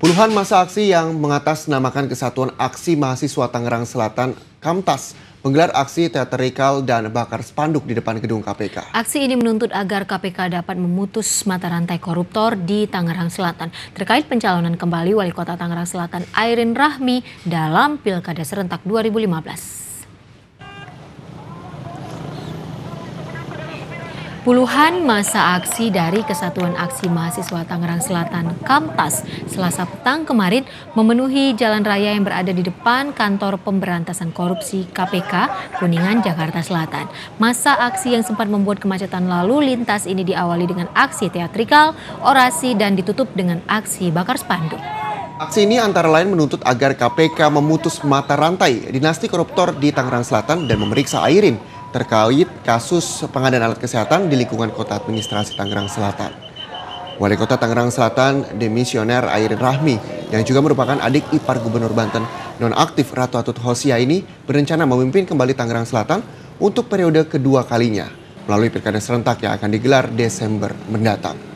Puluhan masa aksi yang mengatasnamakan Kesatuan Aksi Mahasiswa Tangerang Selatan Kamtas menggelar aksi teatrikal dan bakar spanduk di depan gedung KPK. Aksi ini menuntut agar KPK dapat memutus mata rantai koruptor di Tangerang Selatan terkait pencalonan kembali Wali Kota Tangerang Selatan Airin Rahmi dalam Pilkada serentak 2015. Puluhan masa aksi dari Kesatuan Aksi Mahasiswa Tangerang Selatan Kamtas Selasa petang kemarin memenuhi jalan raya yang berada di depan kantor pemberantasan korupsi KPK Kuningan Jakarta Selatan. Masa aksi yang sempat membuat kemacetan lalu lintas ini diawali dengan aksi teatrikal, orasi dan ditutup dengan aksi bakar spanduk. Aksi ini antara lain menuntut agar KPK memutus mata rantai dinasti koruptor di Tangerang Selatan dan memeriksa Airin terkait kasus pengadaan alat kesehatan di lingkungan kota administrasi Tangerang Selatan. Wali Kota Tangerang Selatan, demisioner Airin Rahmi, yang juga merupakan adik ipar Gubernur Banten nonaktif Ratu Atut Hosia ini berencana memimpin kembali Tangerang Selatan untuk periode kedua kalinya melalui pilkada serentak yang akan digelar Desember mendatang.